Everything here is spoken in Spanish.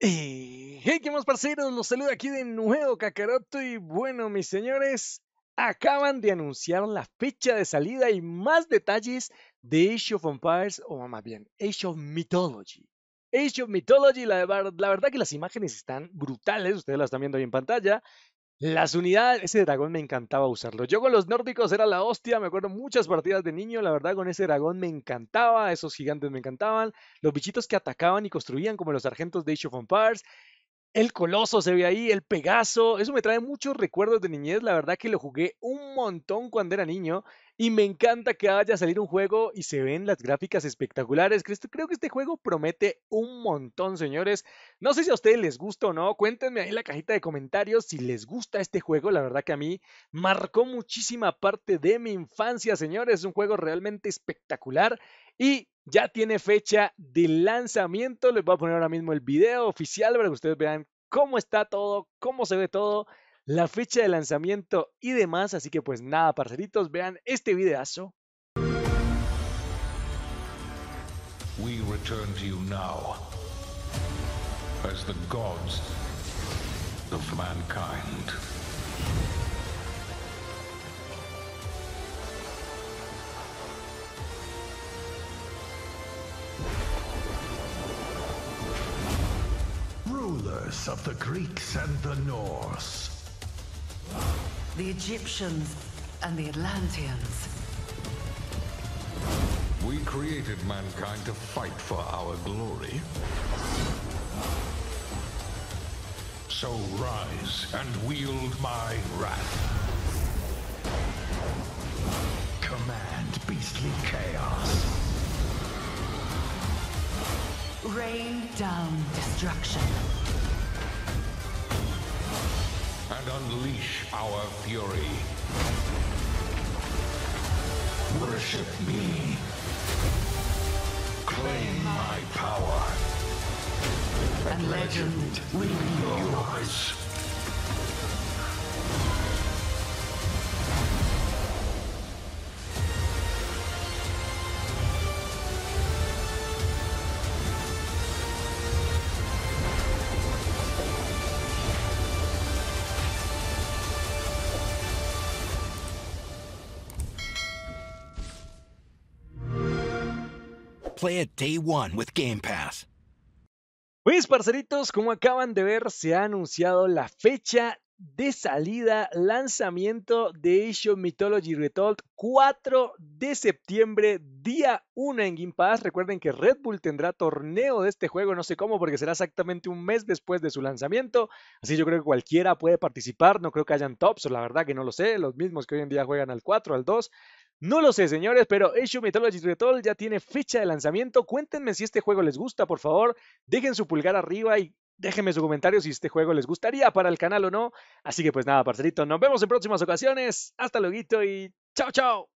Hey, ¿qué más parceros? Los saludo aquí de nuevo Kakaroto y bueno, mis señores, acaban de anunciar la fecha de salida y más detalles de Age of Empires, o más bien, Age of Mythology. Age of Mythology, la, la verdad que las imágenes están brutales, ustedes las están viendo ahí en pantalla. Las unidades, ese dragón me encantaba usarlo. Yo con los nórdicos era la hostia, me acuerdo muchas partidas de niño, la verdad con ese dragón me encantaba, esos gigantes me encantaban, los bichitos que atacaban y construían como los sargentos de Age of Empires, el Coloso se ve ahí, el Pegaso, eso me trae muchos recuerdos de niñez, la verdad que lo jugué un montón cuando era niño y me encanta que vaya a salir un juego y se ven las gráficas espectaculares. Creo que este juego promete un montón, señores. No sé si a ustedes les gusta o no, cuéntenme ahí en la cajita de comentarios si les gusta este juego, la verdad que a mí marcó muchísima parte de mi infancia, señores, es un juego realmente espectacular y ya tiene fecha de lanzamiento. Les voy a poner ahora mismo el video oficial para que ustedes vean cómo está todo, cómo se ve todo, la fecha de lanzamiento y demás. Así que pues nada, parceritos, vean este videazo. We return to you now as the gods of mankind. rulers of the Greeks and the Norse. The Egyptians and the Atlanteans. We created mankind to fight for our glory. So rise and wield my wrath. Command beastly chaos. Rain down destruction. And unleash our fury. Worship me. Claim my power. And legend will be yours. Play it day one with Game Pass. Pues, parceritos, como acaban de ver, se ha anunciado la fecha de salida, lanzamiento de Age of Mythology Retold 4 de septiembre, día 1 en Game Pass. Recuerden que Red Bull tendrá torneo de este juego, no sé cómo, porque será exactamente un mes después de su lanzamiento. Así yo creo que cualquiera puede participar, no creo que hayan tops, la verdad que no lo sé, los mismos que hoy en día juegan al 4, al 2. No lo sé, señores, pero of Mythology Retold ya tiene fecha de lanzamiento. Cuéntenme si este juego les gusta, por favor. Dejen su pulgar arriba y déjenme su comentario si este juego les gustaría para el canal o no. Así que pues nada, parcerito, nos vemos en próximas ocasiones. Hasta luego y chao, chao.